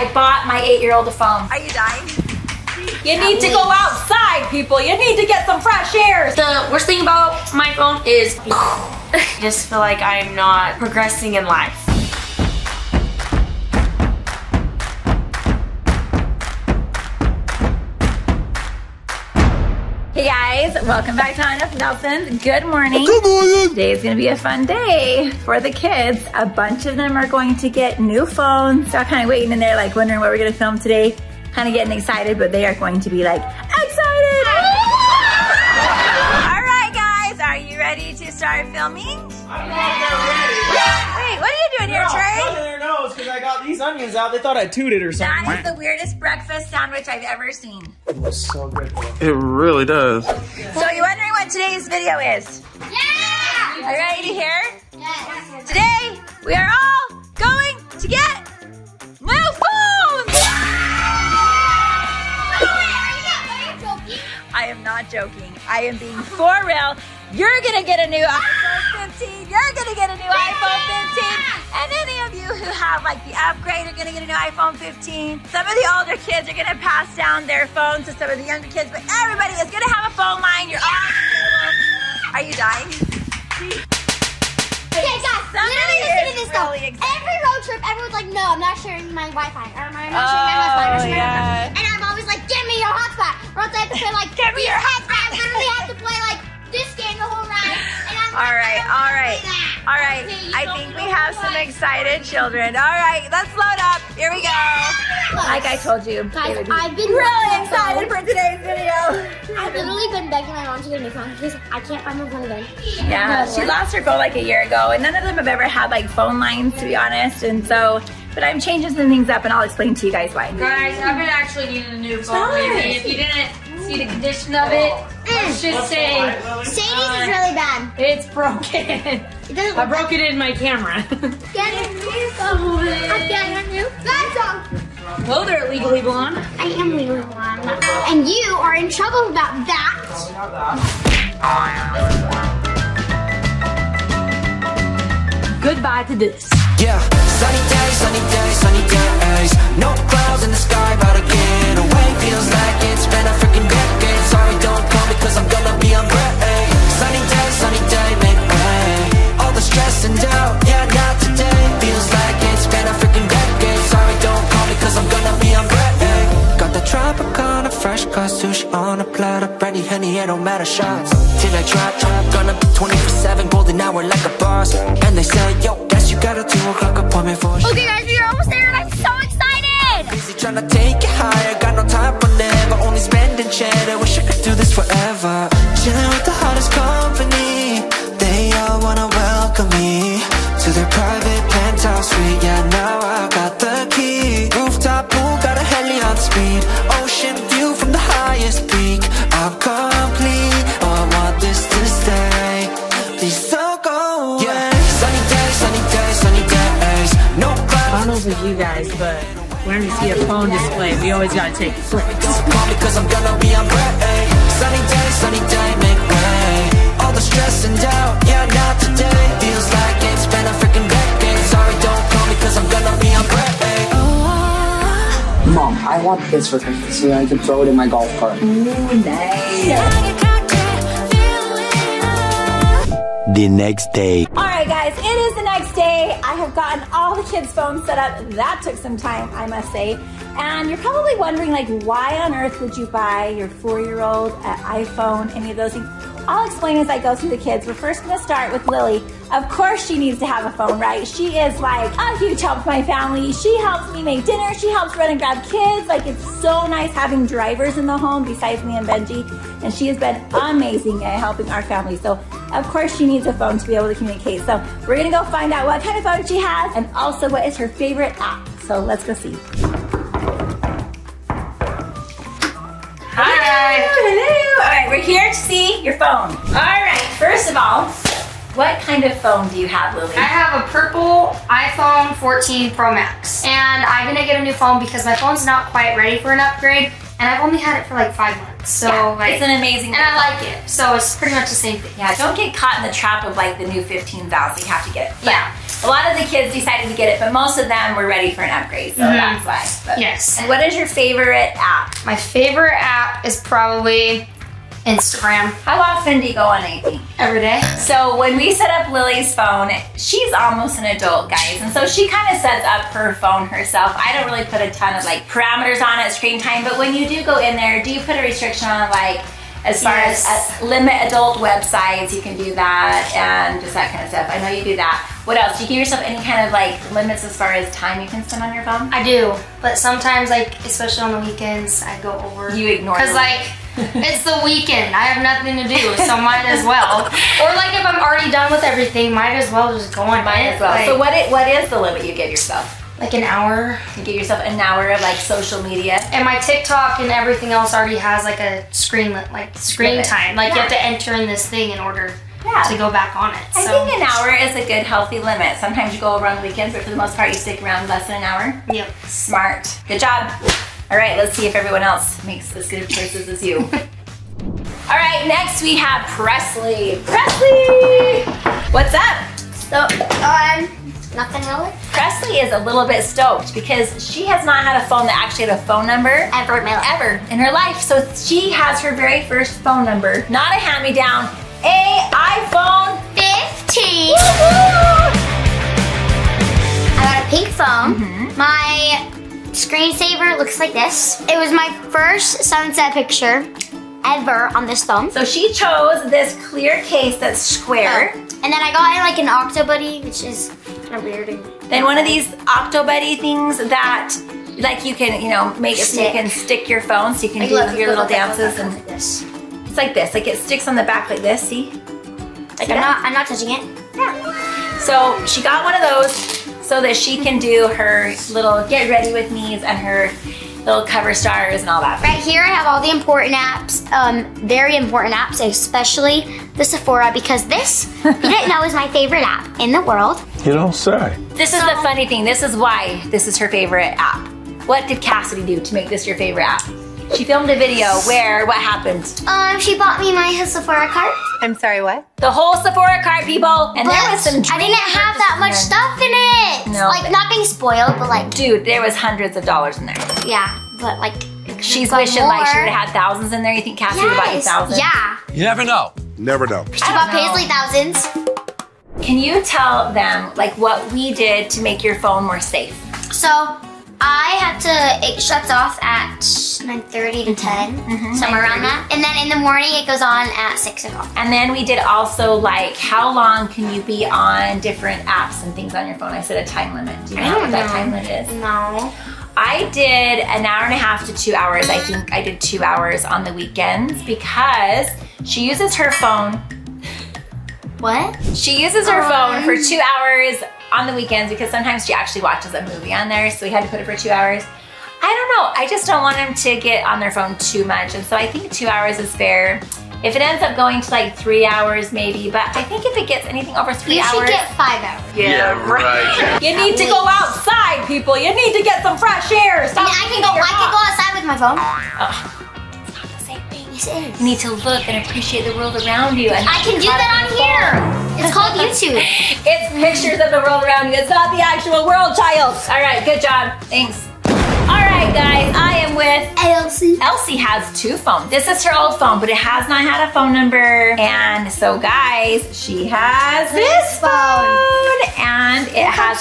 I bought my eight-year-old a phone. Are you dying? You need to go outside, people. You need to get some fresh air. The worst thing about my phone is I just feel like I'm not progressing in life. Welcome back to Enough Nelson's. Good morning. Good morning. Today is gonna be a fun day for the kids. A bunch of them are going to get new phones. They're kind of waiting in there like wondering what we're gonna film today. Kind of getting excited, but they are going to be like, excited! All right, guys, are you ready to start filming? I'm not ready. Wait, what are you doing here, Trey? Blowing their nose because I got these onions out. They thought I tooted or something. That is the weirdest breakfast sandwich I've ever seen. It was so good. though. It really does. So you're wondering what today's video is? Yeah! Are you ready to hear? Yes. Today, we are all going to get new phones! I am not joking. I am being for real. You're gonna get a new iPhone 15. You're gonna get a new iPhone 15. And any of you who have like the upgrade are gonna get a new iPhone 15. Some of the older kids are gonna pass down their phones to some of the younger kids, but everybody is gonna have a phone line. You're all Are you dying? Okay, guys, literally listen to is this though. really excited. Every road trip, everyone's like, no, I'm not sharing my Wi-Fi. Or I'm not sharing my Wi-Fi. I'm not sharing my oh, yeah. Wi-Fi. And I'm always like, give me your hotspot. Or else I have to play like, Give me your hotspot. I literally have right, all right, all right. I think we have some excited children. All right, let's load up. Here we go. Like I told you, Guys, be I've been really excited for today's video. I've literally been begging my mom to get a new phone because I can't find my phone again. Yeah, she lost her phone like a year ago, and none of them have ever had like phone lines, to be honest. And so, but I'm changing some things up, and I'll explain to you guys why. Guys, I've been actually needing a new phone lately. If you didn't see the condition of it, mm. let's just say Sadie's is uh, really bad. it's broken. It doesn't I look broke it in my camera. Get a new phone. I'm getting a new phone. Hello there, Legally Blonde. I am legally blonde. And you are in trouble about that. Goodbye to this. Yeah, sunny days, sunny days, sunny days. No clouds in the sky, about to get away. Feels like it's been a freaking decade. Sorry, don't call me, cause I'm gonna be on break. Sunny day, sunny day, make way. All the stress and doubt, yeah, not today. Feels like it's been a freaking decade. Sorry, don't call me, cause I'm gonna be on break. Got the Tropicana, fresh cut sushi on a platter. Brandy, honey, it don't matter shots. Till I drop, gonna be 24-7, golden hour like a boss. And they say, yo, guess you got a 2 o'clock appointment for Okay, guys, we are almost there, and I'm so excited. Busy trying to take it higher, got no time for never Only spending cheddar, wish I could do this forever. Chilling with the hottest company. They all wanna welcome me To their private penthouse suite. Yeah, now I whenever you see a phone display, we always gotta take flicks. Call me cause I'm gonna be on break Sunny day, sunny day, make way All the stress and doubt, yeah, not today Feels like it's been a freaking decade Sorry, don't call me cause I'm gonna be on break Mom, I want this for Christmas so that I can throw it in my golf cart. The next day. All right, guys, it is the next day. I have gotten all the kids' phones set up. That took some time, I must say. And you're probably wondering, like, why on earth would you buy your four-year-old an iPhone, any of those things? I'll explain as I go through the kids. We're first gonna start with Lily. Of course she needs to have a phone, right? She is like a huge help to my family. She helps me make dinner. She helps run and grab kids. Like it's so nice having drivers in the home besides me and Benji. And she has been amazing at helping our family. So of course she needs a phone to be able to communicate. So we're gonna go find out what kind of phone she has and also what is her favorite app. So let's go see. Hi. Hello. All right, we're here to see your phone. All right, first of all, what kind of phone do you have, Lily? I have a purple iPhone 14 Pro Max. And I'm gonna get a new phone because my phone's not quite ready for an upgrade. And I've only had it for like five months. So Yeah, like, it's an amazing phone. and I like it. So it's pretty much the same thing. Yeah, don't get caught in the trap of like the new 15,000. You have to get it. Yeah. A lot of the kids decided to get it, but most of them were ready for an upgrade, so Mhm. that's why. But- Yes. What is your favorite app? My favorite app is probably Instagram How often do you go on anything? every day. So when we set up Lily's phone, she's almost an adult, guys, and so she kind of sets up her phone herself. I don't really put a ton of like parameters on it, screen time, but when you do go in there, do you put a restriction on like as far Yes. as uh, limit adult websites? You can do that and just that kind of stuff. I know you do that. What else? Do you give yourself any kind of like limits as far as time you can spend on your phone? I do, but sometimes like, especially on the weekends, I go over. You ignore Cause them. like, it's the weekend. I have nothing to do, so might as well. Or like if I'm already done with everything, might as well just go on Might it. as well. Like, so what? It, what is the limit you give yourself? like an hour. You give yourself an hour of like social media. And my TikTok and everything else already has like a screen like screen Limit. time. Like you have to enter in this thing in order Yeah. to go back on it. I So think an hour is a good healthy limit. Sometimes you go around the weekends, but for the most part, you stick around less than an hour. yep. Smart. Good job. All right, let's see if everyone else makes as good of choices as you. All right, next we have Presley. Presley! What's up? So, um, nothing really. Presley is a little bit stoked because she has not had a phone that actually had a phone number Ever in my life. ever in her life. So she has her very first phone number, not a hand-me-down, a iPhone 15. I got a pink phone. Mm-hmm. My screensaver looks like this. It was my first sunset picture ever on this phone. So she chose this clear case that's square. Oh, and then I got like an Octobuddy, which is kind of weird. And Then one of these Octobuddy things that like you can, you know, make it so you can stick your phone so you can like, do look, your look, little look, dances and like this. it's like this. Like it sticks on the back like this, see? Like I'm not, I'm not touching it. So she got one of those so that she can do her little get ready with me's and her little cover stars and all that. Right here, I have all the important apps, um, very important apps, especially the Sephora, because this, you didn't know, is my favorite app in the world. You don't say. This is the funny thing. This is why this is her favorite app. What did Cassidy do to make this your favorite app? She filmed a video where what happened? Um, she bought me my Sephora cart, I'm sorry, what? The whole Sephora card, people, and but there was some. I didn't have that much stuff in it. No, like not being spoiled, but like Dude, there was hundreds of dollars in there. yeah, but like She's wishing gone like she would have had thousands in there. You think Cassidy would buy you Yes, thousands? yeah. You never know. Never know. She bought. Paisley thousands. Can you tell them like what we did to make your phone more safe? So I had to. It shuts off at 9:30 to 10, somewhere around that, and then in the morning it goes on at six o'clock. And then we did also like how long can you be on different apps and things on your phone? I said a time limit. Do you know I what don't that time limit is? No. I did an hour and a half to two hours. I think I did two hours on the weekends because she uses her phone. What? She uses her Um. phone for two hours on the weekends because sometimes she actually watches a movie on there, so we had to put it for two hours. I don't know. I just don't want them to get on their phone too much, and so I think two hours is fair. If it ends up going to like three hours, maybe, but I think if it gets anything over three You should hours, get five hours. yeah, right. You need to go outside, people. You need to get some fresh air. I mean, I can go. I can go outside with my phone. Oh, it's not the same it is. You need to look and appreciate the world around you. And I can do that on here. It's called YouTube. It's pictures of the world around you. It's not the actual world, child. All right, good job. Thanks. All right, guys, I am with Elsie. Elsie has two phones. This is her old phone, but it has not had a phone number. And so, guys, she has this phone,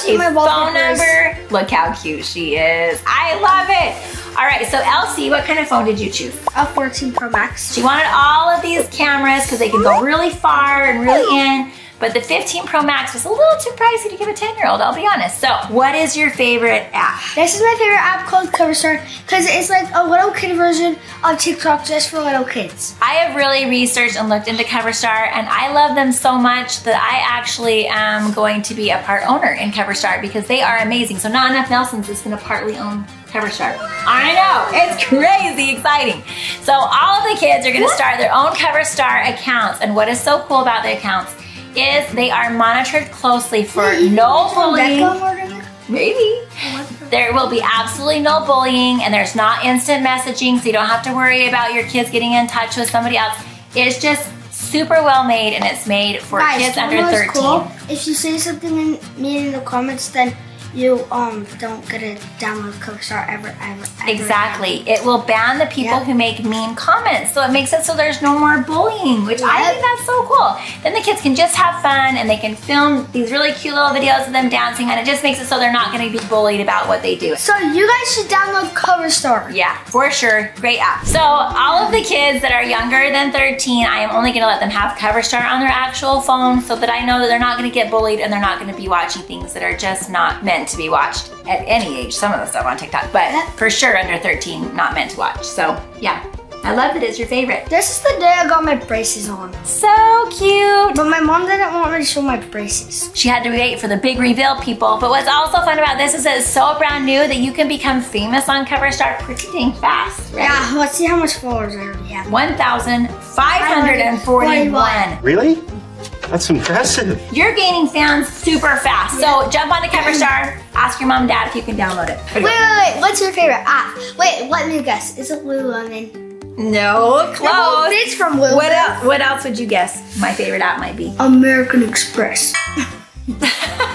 it how has cute a my phone number. Look how cute she is. I love it. All right, so Elsie, what kind of phone did you choose? A 14 Pro Max. She wanted all of these cameras because they can go really far and really in. But the 15 Pro Max was a little too pricey to give a 10 year old, I'll be honest. So, what is your favorite app? This is my favorite app called CoverStar because it's like a little kid version of TikTok just for little kids. I have really researched and looked into CoverStar, and I love them so much that I actually am going to be a part owner in CoverStar because they are amazing. So, not enough Nelsons is going to partly own CoverStar. I know, it's crazy exciting. So, all of the kids are going to start their own CoverStar accounts, and what is so cool about the accounts is they are monitored closely for no bullying. Beckham or whatever. Maybe. There will be absolutely no bullying and there's not instant messaging, so you don't have to worry about your kids getting in touch with somebody else. It's just super well made and it's made for Guys, kids under 13. Cool? If you say something in, mean in the comments, then you um don't get to download CoverStar ever, ever, ever. Exactly. It will ban the people Yep. who make mean comments. So it makes it so there's no more bullying, which I think that's so cool. Then the kids can just have fun and they can film these really cute little videos of them dancing and it just makes it so they're not going to be bullied about what they do. So you guys should download CoverStar. Yeah, for sure. Great app. So all of the kids that are younger than 13, I am only gonna let them have CoverStar on their actual phone so that I know that they're not gonna get bullied and they're not gonna be watching things that are just not meant to be watched at any age. Some of the stuff on TikTok, but for sure under 13, not meant to watch. So yeah, I love that it's your favorite. This is the day I got my braces on. So cute. But my mom didn't want me to show my braces. She had to wait for the big reveal, people. But what's also fun about this is that it's so brand new that you can become famous on CoverStar pretty dang fast. Right? Yeah, let's see how much followers I already have. 1,541. Really? That's impressive. You're gaining fans super fast. So jump on to CoverStar, ask your mom and dad if you can download it. Wait, wait, wait. What's your favorite app? Wait, let me guess. Is it Lululemon? No, close. It's from Lululemon. What else, what else would you guess my favorite app might be? American Express.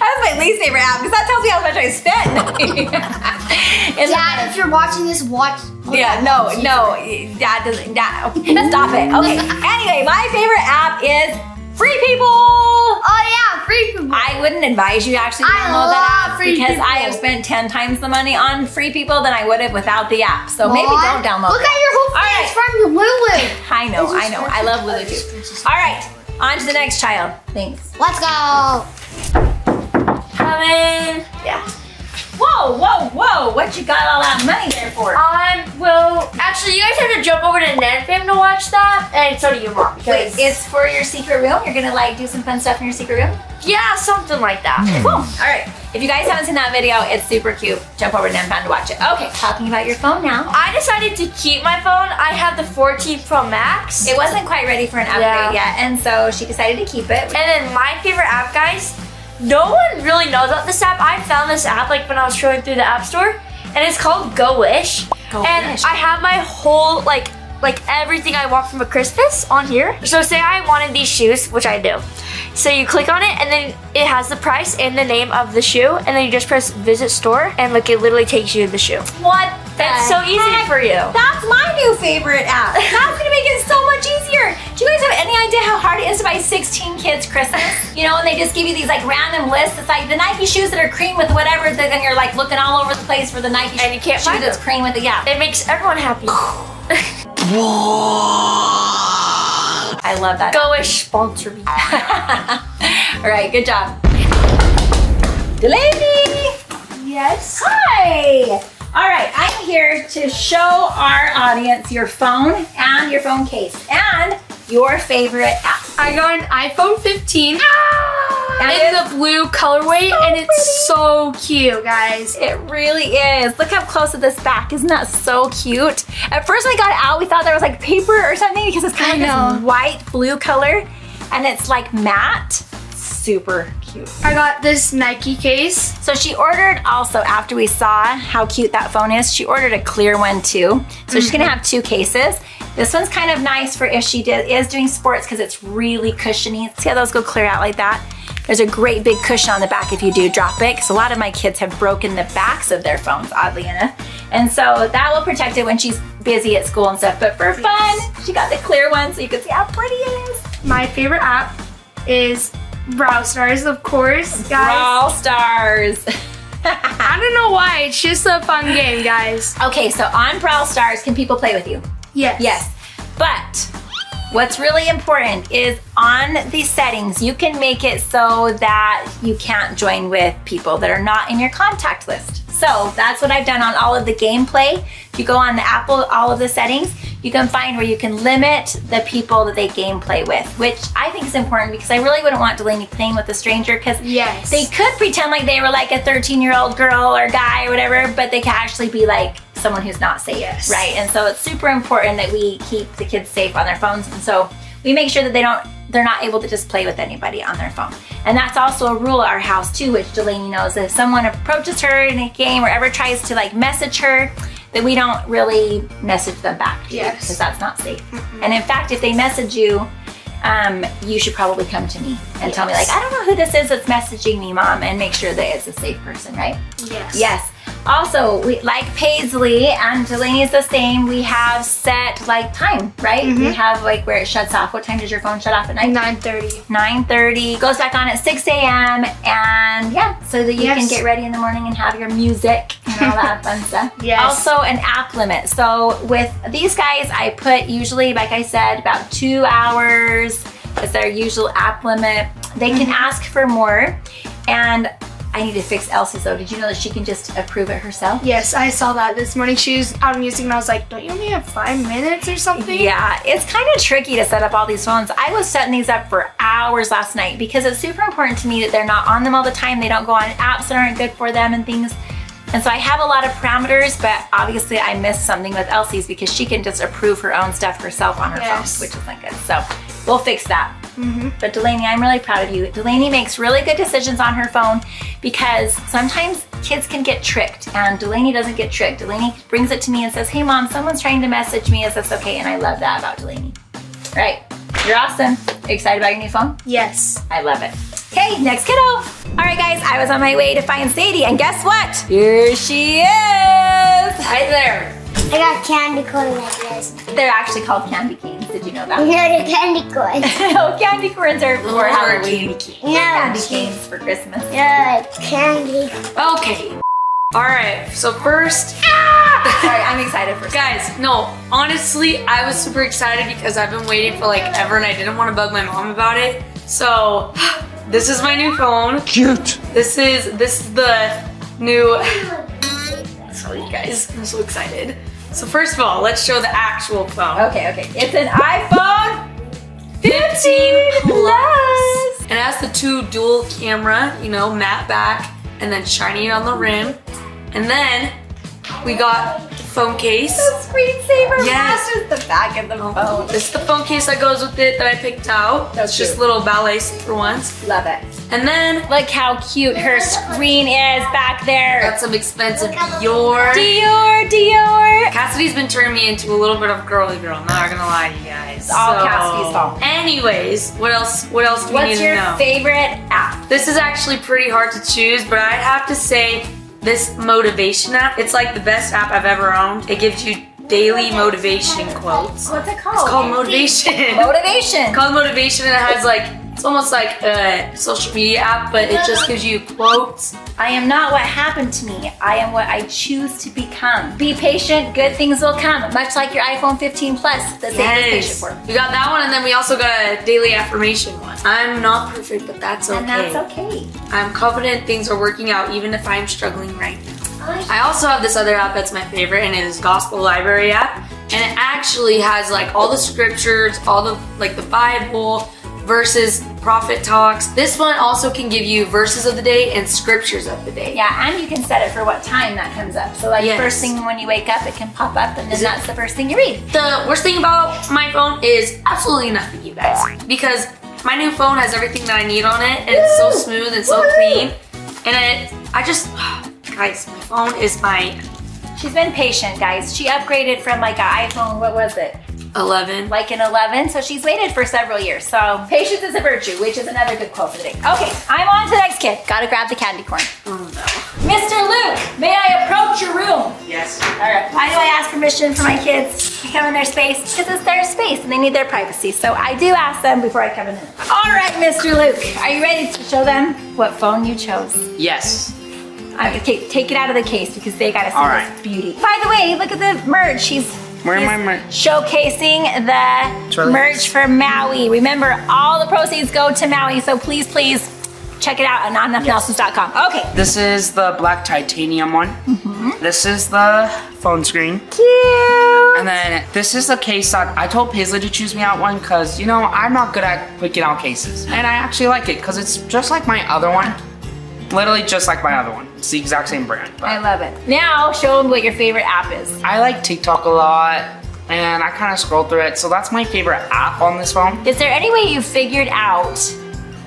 That's my least favorite app because that tells me how much I spent. Dad, if you're watching this, watch. Yeah, no, no, dad doesn't, dad, stop it. Okay, anyway, my favorite app is Free People. Oh yeah, free people. I wouldn't advise you actually I download that app Free because I have spent 10 times the money on Free People than I would have without the app. So maybe don't download Look it. at your whole face right. from your Lulu. I know, I know. I love Lulu too. All right, on to the next child. Thanks. Let's go. Yeah. Whoa, whoa, whoa. What you got all that money there for? Um, well, actually, you guys have to jump over to NEN Fam to watch that, and so do your mom. Wait, Because it's for your secret room? You're gonna like do some fun stuff in your secret room? yeah, something like that. Cool. All right. If you guys haven't seen that video, it's super cute. Jump over to NEN Fam to watch it. Okay, talking about your phone now. I decided to keep my phone. I have the 14 Pro Max. It wasn't quite ready for an upgrade Yeah. yet, and so she decided to keep it. And then my favorite app, guys, no one really knows about this app. I found this app like when I was scrolling through the app store, and it's called Go Wish. Go and Wish. I have my whole like like everything I want from a Christmas on here. So say I wanted these shoes, which I do. So you click on it, and then it has the price and the name of the shoe, and then you just press Visit Store, and like it literally takes you to the shoe. What? The It's so easy heck? for you. That's my new favorite app. That's gonna make it so much easier. Do you guys have any idea how hard it is to buy 16 kids Christmas? You know, and they just give you these like random lists. It's like the Nike shoes that are cream with whatever, and you're like looking all over the place for the Nike And you can't shoes find that's them. cream with the yeah. It makes everyone happy. I love that. Go Wish sponsor me. All right, good job. Delaney! To show our audience your phone and your phone case and your favorite app. I got an iPhone 15 And in the blue colorway, and it's so cute, guys. It really is. Look how close to this back. Isn't that so cute? At first when we got it out, we thought there was like paper or something because it's kind of I this white blue color and it's like matte. Super cute. I got this Nike case. So she ordered also after we saw how cute that phone is, she ordered a clear one too. So she's gonna mm-hmm. have two cases. This one's kind of nice for if she did, is doing sports because it's really cushiony. See how those go clear out like that? There's a great big cushion on the back if you do drop it. Because a lot of my kids have broken the backs of their phones, oddly enough. And so that will protect it when she's busy at school and stuff. But for fun, she got the clear one so you can see how pretty it is. My favorite app is Brawl Stars, of course, guys. Brawl Stars. I don't know why, it's just a fun game, guys. okay, so on Brawl Stars, can people play with you? Yes. Yes, but what's really important is on the settings, you can make it so that you can't join with people that are not in your contact list. So that's what I've done on all of the gameplay. If you go on the Apple, all of the settings, you can find where you can limit the people that they gameplay with, which I think is important because I really wouldn't want Delaney playing with a stranger because Yes. they could pretend like they were like a 13 year old girl or guy or whatever, but they could actually be like someone who's not safe, Yes. right? And so it's super important that we keep the kids safe on their phones. And so we make sure that they don't they're not able to just play with anybody on their phone. And that's also a rule at our house too, which Delaney knows. If someone approaches her in a game or ever tries to like message her, that we don't really message them back. Yes. Because that's not safe. And in fact, if they message you, um, you should probably come to me and tell me like, I don't know who this is that's messaging me, mom, and make sure that it's a safe person, right? Yes. Yes. Also, we like Paisley and Delaney is the same. We have set like time, right? Mm-hmm. We have like where it shuts off. What time does your phone shut off at night? 9.30. 9.30. Goes back on at 6 a.m. And yeah, so that you can get ready in the morning and have your music and all that fun stuff. Yes. Also an app limit. So with these guys, I put usually, like I said, about two hours is their usual app limit. They can ask for more. And I need to fix Elsie's though. Did you know that she can just approve it herself? Yes, I saw that this morning. She was out of music and I was like, don't you only have five minutes or something? Yeah, it's kind of tricky to set up all these phones. I was setting these up for hours last night because it's super important to me that they're not on them all the time. They don't go on apps that aren't good for them and things. And so I have a lot of parameters, but obviously I missed something with Elsie's because she can just approve her own stuff herself on her Yes. phone, which isn't good. So we'll fix that. But Delaney, I'm really proud of you. Delaney makes really good decisions on her phone because sometimes kids can get tricked and Delaney doesn't get tricked. Delaney brings it to me and says, hey mom, someone's trying to message me. Is this okay? And I love that about Delaney. Right, you're awesome. Excited about your new phone? Yes. I love it. Okay, next kiddo. All right, guys, I was on my way to find Sadie, and guess what? Here she is. Hi there. I got candy corn ideas. They're actually called candy canes. Did you know that? No, the candy corn. oh, candy corns are for Halloween. No, Candy canes for Christmas. no, candy. Okay. All right. So first, ah! Sorry, I'm excited for guys, no, honestly, I was super excited because I've been waiting for like ever, and I didn't want to bug my mom about it. So this is my new phone. Cute. This is this is the new. Sorry, guys, I'm so excited. So first of all, let's show the actual phone. Okay, okay. It's an iPhone 15 plus. It has the two dual camera, you know, matte back and then shiny on the rim. And then we got the phone case. Screensaver Yes. matches the back of the phone. This is the phone case that goes with it that I picked out. That's it's just little ballet for once. Love it. And then Look how cute her screen is back there. got some expensive Dior. Dior, Dior. Cassidy's been turning me into a little bit of girly girl. Not gonna lie to you guys. It's all Cassidy's fault. Anyways, what else? What else do we What's need to know? What's your favorite app? This is actually pretty hard to choose, but I'd have to say this motivation app. It's like the best app I've ever owned. It gives you daily motivation quotes. What's it called? It's called? called motivation. Motivation. It's called motivation and it has like it's almost like a social media app, but it just gives you quotes. I am not what happened to me. I am what I choose to become. Be patient, good things will come. Much like your iPhone 15 Plus that Sadie is patient for. We got that one and then we also got a daily affirmation one. I'm not perfect, but that's okay. And that's okay. I'm confident things are working out even if I'm struggling right now. I also have this other app that's my favorite and it is Gospel Library app. And it actually has like all the scriptures, all the like the Bible, verses, prophet talks. This one also can give you verses of the day and scriptures of the day. Yeah, and you can set it for what time that comes up. So like Yes. first thing when you wake up, it can pop up and then that's the first thing you read. The worst thing about my phone is absolutely nothing, you guys. Because my new phone has everything that I need on it, and it's so smooth and so clean. And it, I just, guys, my phone is my She's been patient, guys. She upgraded from like an iPhone, what was it? 11. Like an 11, so she's waited for several years. So patience is a virtue, which is another good quote for the day. Okay, I'm on to the next kid. Gotta grab the candy corn. Oh no. Mr. Luke, may I approach your room? Yes. All right. Why do I ask permission for my kids to come in their space? Because it's their space and they need their privacy. So I do ask them before I come in. All right, Mr. Luke, are you ready to show them what phone you chose? Yes. I'm gonna take, take it out of the case because they gotta see All this beauty. By the way, look at the merch. She's Where am I merch? Showcasing the really merch for Maui. Remember, all the proceeds go to Maui, so please, please check it out at notenoughnelsons.com. Okay. This is the black titanium one. Mm-hmm. This is the phone screen. Cute. And then this is the case that I told Paisley to choose me out one because, you know, I'm not good at picking out cases. And I actually like it because it's just like my other one. Literally just like my other one. It's the exact same brand. I love it. Now, show them what your favorite app is. I like TikTok a lot. and I kind of scroll through it. So that's my favorite app on this phone. Is there any way you figured out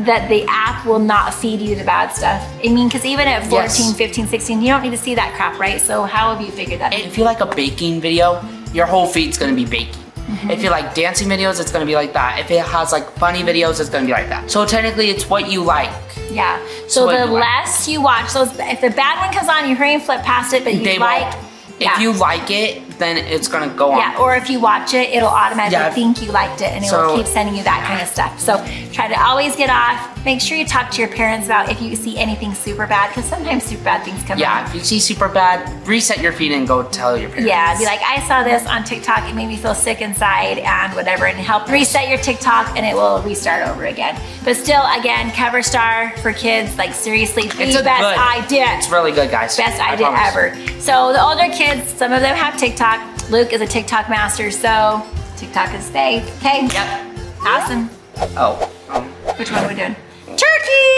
that the app will not feed you the bad stuff? I mean, because even at 14, Yes. 15, 16, you don't need to see that crap, right? So how have you figured that? Out? If you like a baking video, your whole feed's gonna be baking. Mm-hmm. If you like dancing videos, it's gonna be like that. If it has like funny videos, it's gonna be like that. So technically, it's what you like. Yeah. So what the you like. less you watch those, if the bad one comes on, you hurry and flip past it, but you They like, yeah. If you like it, then it's gonna go on. Yeah, or if you watch it, it'll automatically Yeah. think you liked it and it will keep sending you that kind of stuff. So try to always get off. Make sure you talk to your parents about if you see anything super bad, because sometimes super bad things come Yeah, out. if you see super bad, reset your feed and go tell your parents. Yeah, be like, I saw this on TikTok, it made me feel sick inside and whatever, and help reset your TikTok and it will restart over again. But still, again, CoverStar for kids, like seriously, the It's best good- idea. It's really good, guys. Best I idea promise. ever. So the older kids, some of them have TikTok. Luke is a TikTok master, so TikTok is safe. Okay. Yep. Awesome. Oh. Um, Which one are we doing? Turkey!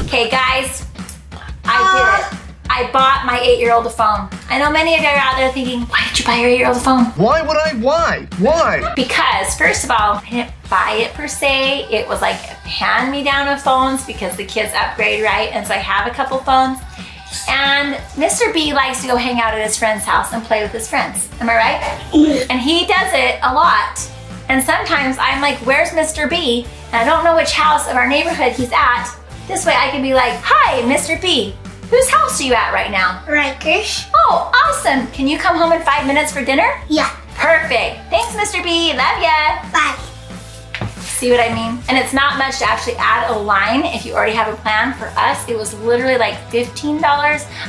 okay, guys, I did it. I bought my eight-year-old a phone. I know many of you are out there thinking, why did you buy your eight-year-old a phone? Why would I? Why? Why? Because first of all, I didn't buy it per se. It was like a hand-me-down of phones because the kids upgrade, right? And so I have a couple phones. And Mr. B likes to go hang out at his friend's house and play with his friends. Am I right? And he does it a lot. And sometimes I'm like, where's Mr. B? And I don't know which house of our neighborhood he's at. This way I can be like, hi, Mr. B. Whose house are you at right now? Rikers. Oh, awesome. Can you come home in five minutes for dinner? Yeah. Perfect. Thanks, Mr. B. Love ya. Bye. See what I mean? And it's not much to actually add a line if you already have a plan. For us, it was literally like $15.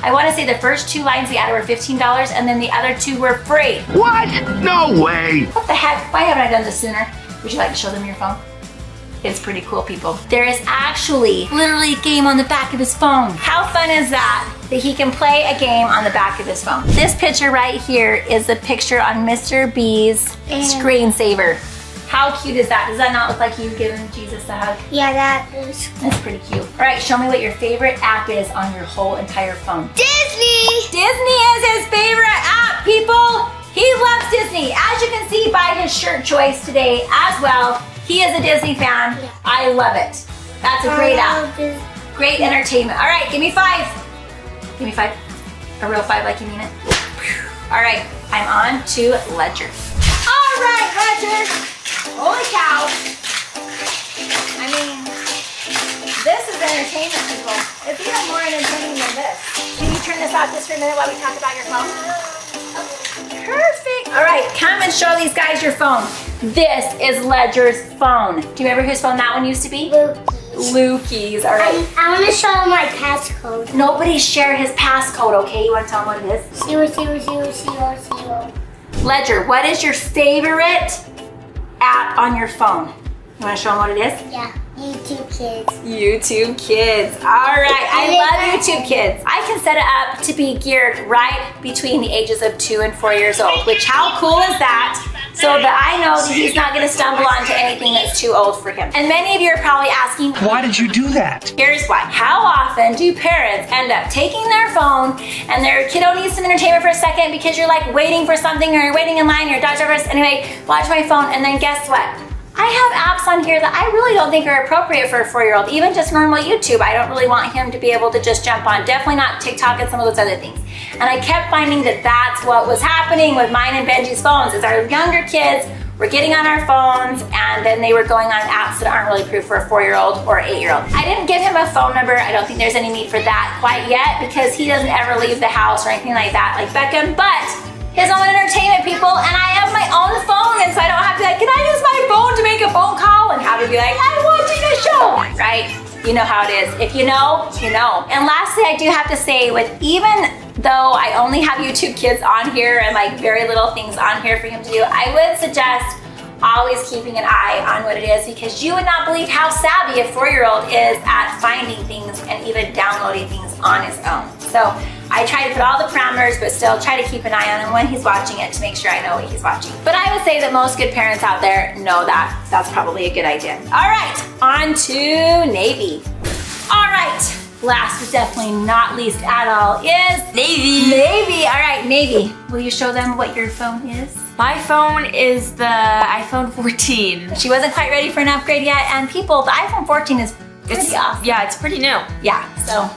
I want to say the first two lines we added were $15 and then the other two were free. What? No way. What the heck? Why haven't I done this sooner? Would you like to show them your phone? It's pretty cool, people. There is actually literally a game on the back of his phone. How fun is that? That he can play a game on the back of his phone. This picture right here is the picture on Mr. B's screensaver. How cute is that? Does that not look like you giving Jesus a hug? Yeah, that is That's pretty cute. All right, show me what your favorite app is on your whole entire phone. Disney. Disney is his favorite app, people. He loves Disney. As you can see by his shirt choice today as well, he is a Disney fan. I love it. That's a great app. Great entertainment. All right, give me five. Give me five. A real five like you mean it. All right, I'm on to Ledger. All right, Ledger. Holy cow. I mean, this is entertainment, people. It's even more entertaining than this. Can you turn this off just for a minute while we talk about your phone? Perfect. All right, come and show these guys your phone. This is Ledger's phone. Do you remember whose phone that one used to be? Lukey's. All right. I want to show them my passcode. Nobody shared his passcode, okay? You want to tell them what it is? Zero zero zero zero zero. Ledger, what is your favorite app on your phone? You want to show them what it is? Yeah. YouTube Kids. YouTube Kids. All right, I love YouTube Kids. I can set it up to be geared right between the ages of two and four years old, which how cool is that? So that I know that he's not gonna stumble onto anything that's too old for him. And many of you are probably asking, Why did you do that? Here's why. How often do parents end up taking their phone and their kiddo needs some entertainment for a second because you're like waiting for something or you're waiting in line or dodge first. Anyway, watch my phone and then guess what? I have apps on here that I really don't think are appropriate for a four-year-old. Even just normal YouTube, I don't really want him to be able to just jump on. Definitely not TikTok and some of those other things. And I kept finding that that's what was happening with mine and Benji's phones. Is our younger kids were getting on our phones and then they were going on apps that aren't really approved for a four-year-old or eight-year-old. I didn't give him a phone number. I don't think there's any need for that quite yet because he doesn't ever leave the house or anything like that like Beckham. But his own entertainment, people, and I have my own phone, and so I don't have to be like, can I use my phone to make a phone call? And have to be like, I'm watching a show, right? You know how it is. If you know, you know. And lastly, I do have to say, with even though I only have YouTube Kids on here and like very little things on here for him to do, I would suggest always keeping an eye on what it is because you would not believe how savvy a four-year-old is at finding things and even downloading things on his own. So I try to put all the parameters, but still try to keep an eye on him when he's watching it to make sure I know what he's watching. But I would say that most good parents out there know that. That's probably a good idea. All right, on to Navy. All right, last but definitely not least at all is Navy. Navy. All right, Navy. Will you show them what your phone is? My phone is the iPhone 14. She wasn't quite ready for an upgrade yet, and people, the iPhone 14 is pretty It's awesome. yeah, it's pretty new. Yeah, so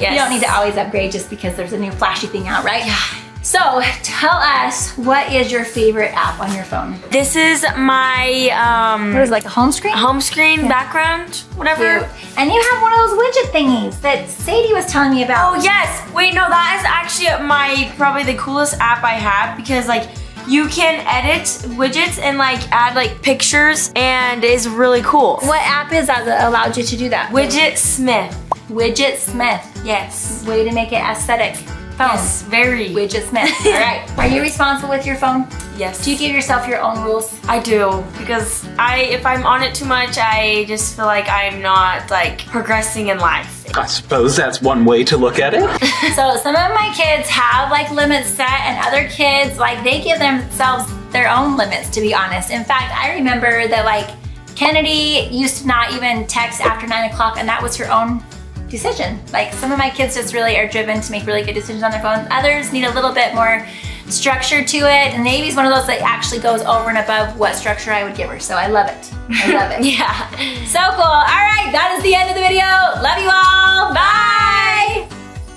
Yes. you don't need to always upgrade just because there's a new flashy thing out, right? Yeah. So tell us, what is your favorite app on your phone? This is my um What is it, like a home screen? home screen background, whatever. Cute. And you have one of those widget thingies that Sadie was telling me about. Oh yes. Wait, no, that is actually my probably the coolest app I have because like you can edit widgets and like add like pictures and it's really cool. What app is that that allowed you to do that? Widget Smith. Widget Smith. Yes. Way to make it aesthetic. Phone. Yes, very. Widget Smith. All right. Are you responsible with your phone? Yes. Do you give yourself your own rules? I do because I if I'm on it too much, I just feel like I'm not like progressing in life. I suppose that's one way to look at it. so some of my kids have like limits set and other kids like they give themselves their own limits to be honest. In fact, I remember that like Kennedy used to not even text after nine o'clock and that was her own decision. Like some of my kids just really are driven to make really good decisions on their phones. Others need a little bit more structure to it. And Navy's one of those that actually goes over and above what structure I would give her. So I love it. I love it. yeah. So cool. All right, that is the end of the video. Love you all. Bye.